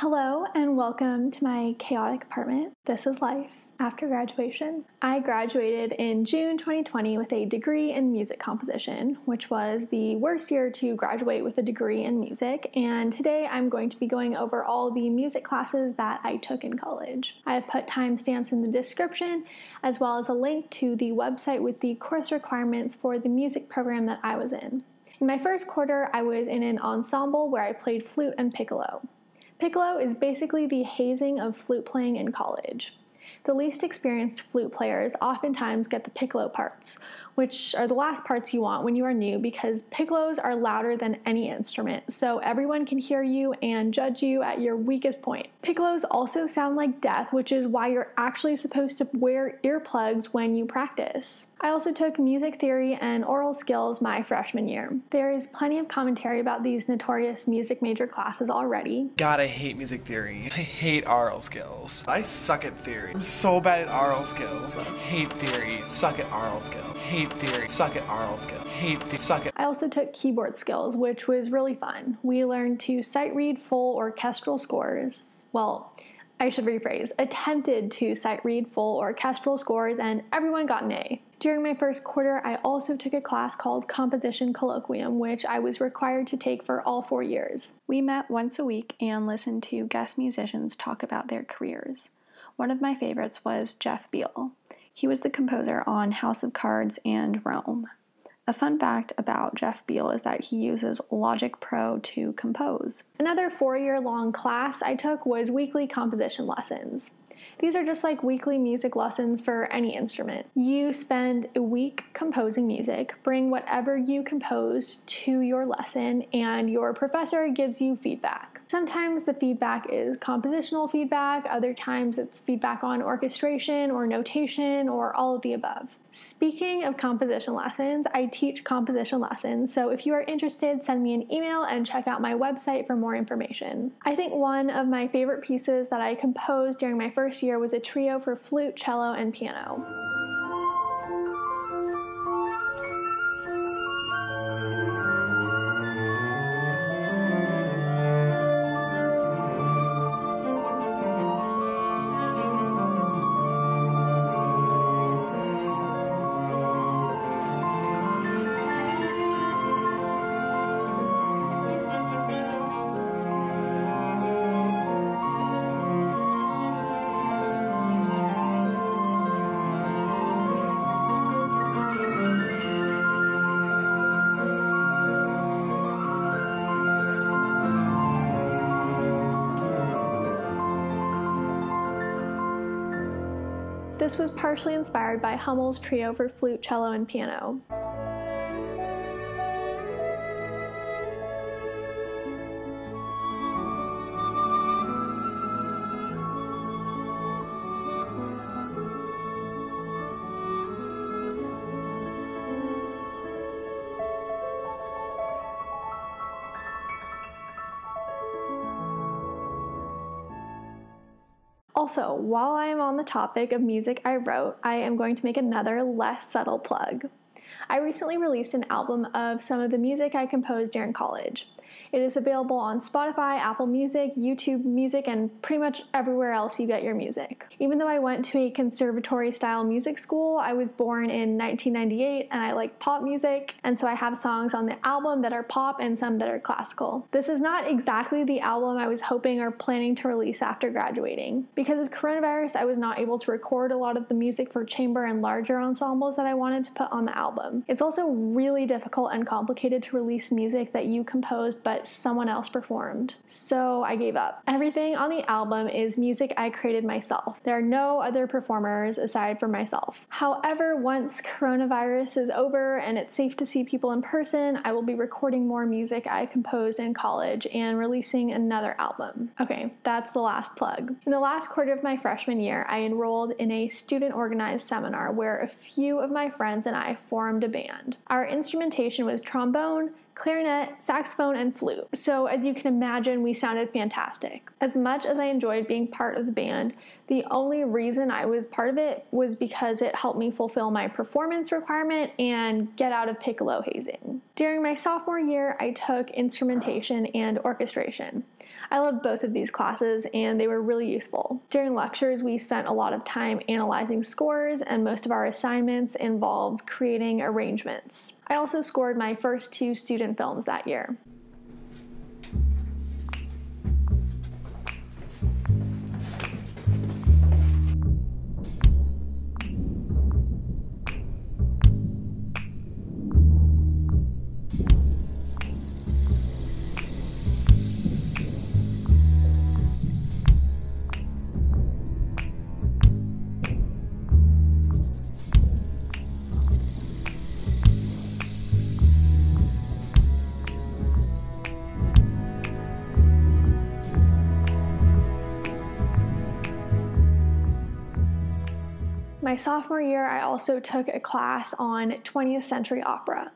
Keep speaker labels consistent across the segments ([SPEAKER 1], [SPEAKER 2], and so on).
[SPEAKER 1] Hello, and welcome to my chaotic apartment. This is life after graduation. I graduated in June 2020 with a degree in music composition, which was the worst year to graduate with a degree in music. And today I'm going to be going over all the music classes that I took in college. I have put timestamps in the description, as well as a link to the website with the course requirements for the music program that I was in. In my first quarter, I was in an ensemble where I played flute and piccolo. Piccolo is basically the hazing of flute playing in college. The least experienced flute players oftentimes get the piccolo parts, which are the last parts you want when you are new because piccolos are louder than any instrument, so everyone can hear you and judge you at your weakest point. Piccolos also sound like death, which is why you're actually supposed to wear earplugs when you practice. I also took music theory and aural skills my freshman year. There is plenty of commentary about these notorious music major classes already.
[SPEAKER 2] God, I hate music theory. I hate aural skills. I suck at theory. I'm so bad at aural skills. I hate theory. Suck at aural skill. Hate hate theory, suck at skill, hate the suck.
[SPEAKER 1] I also took keyboard skills, which was really fun. We learned to sight read full orchestral scores. Well, I should rephrase, attempted to sight read full orchestral scores, and everyone got an A. During my first quarter, I also took a class called Composition Colloquium, which I was required to take for all four years. We met once a week and listened to guest musicians talk about their careers. One of my favorites was Jeff Beal. He was the composer on House of Cards and Rome. A fun fact about Jeff Beal is that he uses Logic Pro to compose. Another four year long class I took was weekly composition lessons. These are just like weekly music lessons for any instrument. You spend a week composing music, bring whatever you composed to your lesson, and your professor gives you feedback. Sometimes the feedback is compositional feedback, other times it's feedback on orchestration or notation or all of the above. Speaking of composition lessons, I teach composition lessons, so if you are interested, send me an email and check out my website for more information. I think one of my favorite pieces that I composed during my first year was a trio for flute, cello, and piano. This was partially inspired by Hummel's trio for flute, cello, and piano. Also, while I am on the topic of music I wrote, I am going to make another less subtle plug. I recently released an album of some of the music I composed during college. It is available on Spotify, Apple Music, YouTube Music, and pretty much everywhere else you get your music. Even though I went to a conservatory style music school, I was born in 1998 and I like pop music, and so I have songs on the album that are pop and some that are classical. This is not exactly the album I was hoping or planning to release after graduating. Because of coronavirus, I was not able to record a lot of the music for chamber and larger ensembles that I wanted to put on the album. It's also really difficult and complicated to release music that you composed but someone else performed. So I gave up. Everything on the album is music I created myself. There are no other performers aside from myself. However, once coronavirus is over and it's safe to see people in person, I will be recording more music I composed in college and releasing another album. Okay, that's the last plug. In the last quarter of my freshman year, I enrolled in a student organized seminar where a few of my friends and I formed a band. Our instrumentation was trombone, clarinet, saxophone, and flute. So, as you can imagine, we sounded fantastic. As much as I enjoyed being part of the band, the only reason I was part of it was because it helped me fulfill my performance requirement and get out of piccolo hazing. During my sophomore year, I took instrumentation and orchestration. I loved both of these classes and they were really useful. During lectures, we spent a lot of time analyzing scores, and most of our assignments involved creating arrangements. I also scored my first two student films that year. My sophomore year, I also took a class on 20th century opera.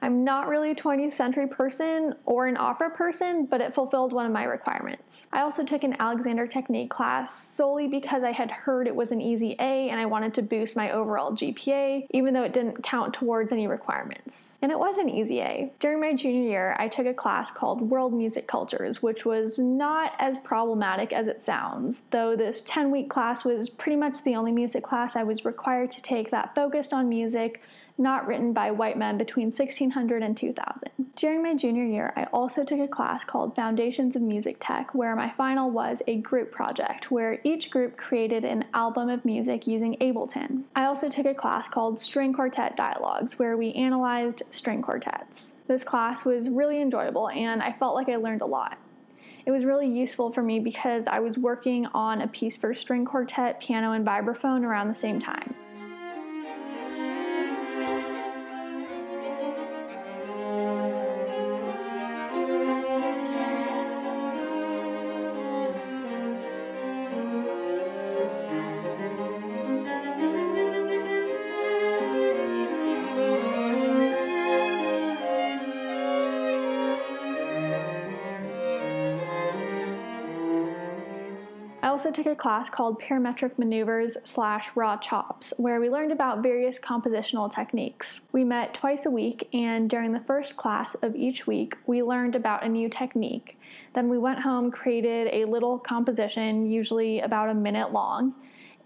[SPEAKER 1] I'm not really a 20th century person or an opera person, but it fulfilled one of my requirements. I also took an Alexander Technique class solely because I had heard it was an easy A and I wanted to boost my overall GPA, even though it didn't count towards any requirements. And it was an easy A. During my junior year, I took a class called World Music Cultures, which was not as problematic as it sounds, though this 10 week class was pretty much the only music class I was required to take that focused on music not written by white men between 1600 and 2000. During my junior year, I also took a class called Foundations of Music Tech, where my final was a group project where each group created an album of music using Ableton. I also took a class called String Quartet Dialogues, where we analyzed string quartets. This class was really enjoyable and I felt like I learned a lot. It was really useful for me because I was working on a piece for string quartet, piano, and vibraphone around the same time. Also took a class called Parametric Maneuvers slash Raw Chops, where we learned about various compositional techniques. We met twice a week, and during the first class of each week, we learned about a new technique. Then we went home, created a little composition, usually about a minute long,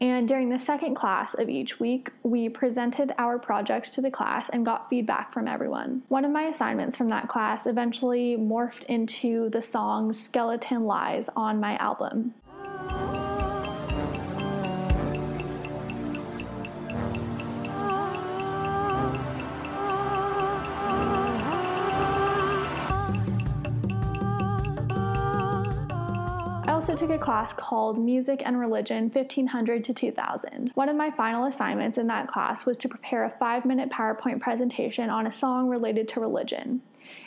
[SPEAKER 1] and during the second class of each week, we presented our projects to the class and got feedback from everyone. One of my assignments from that class eventually morphed into the song Skeleton Lies on my album. Also took a class called Music and Religion 1500 to 2000. One of my final assignments in that class was to prepare a five minute PowerPoint presentation on a song related to religion.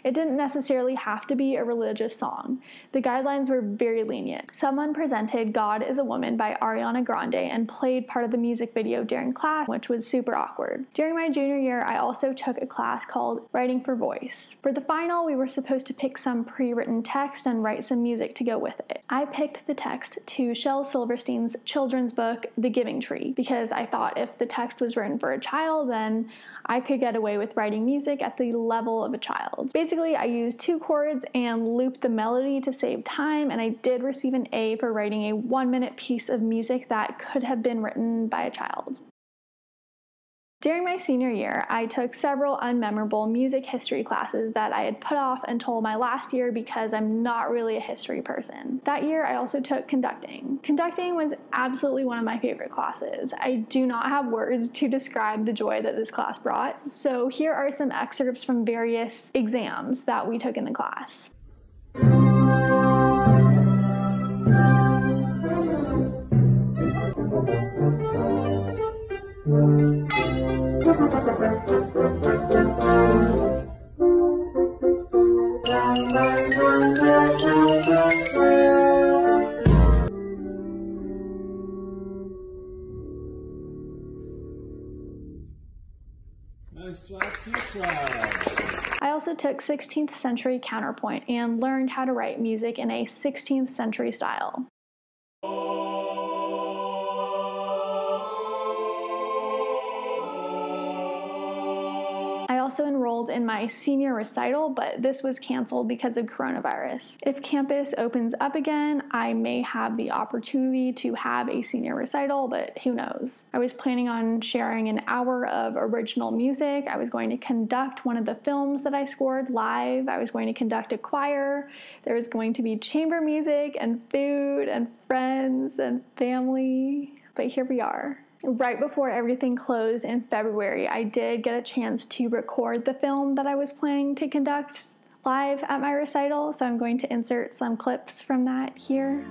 [SPEAKER 1] It didn't necessarily have to be a religious song. The guidelines were very lenient. Someone presented God is a Woman by Ariana Grande and played part of the music video during class, which was super awkward. During my junior year, I also took a class called Writing for Voice. For the final, we were supposed to pick some pre written text and write some music to go with it. I picked the text to Shel Silverstein's children's book, The Giving Tree, because I thought if the text was written for a child, then I could get away with writing music at the level of a child. Basically, I used two chords and looped the melody to save time, and I did receive an A for writing a one minute piece of music that could have been written by a child. During my senior year, I took several unmemorable music history classes that I had put off until my last year because I'm not really a history person. That year, I also took conducting. Conducting was absolutely one of my favorite classes. I do not have words to describe the joy that this class brought, so here are some excerpts from various exams that we took in the class. I also took 16th century counterpoint and learned how to write music in a 16th century style. Also enrolled in my senior recital, but this was canceled because of coronavirus. If campus opens up again, I may have the opportunity to have a senior recital, but who knows? I was planning on sharing an hour of original music. I was going to conduct one of the films that I scored live. I was going to conduct a choir. There was going to be chamber music and food and friends and family. But here we are. Right before everything closed in February, I did get a chance to record the film that I was planning to conduct live at my recital, so I'm going to insert some clips from that here.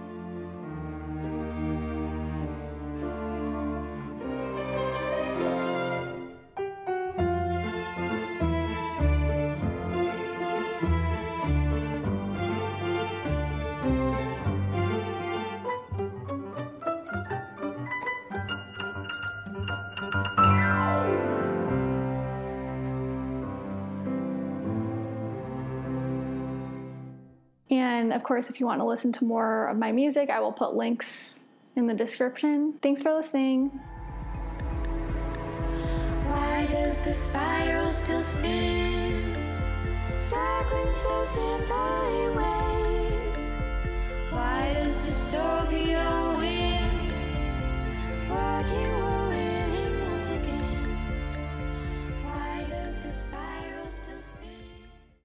[SPEAKER 1] And of course, if you want to listen to more of my music, I will put links in the description. Thanks for listening. Why does the spiral still spin? Circling so. Why does dystopia win? Working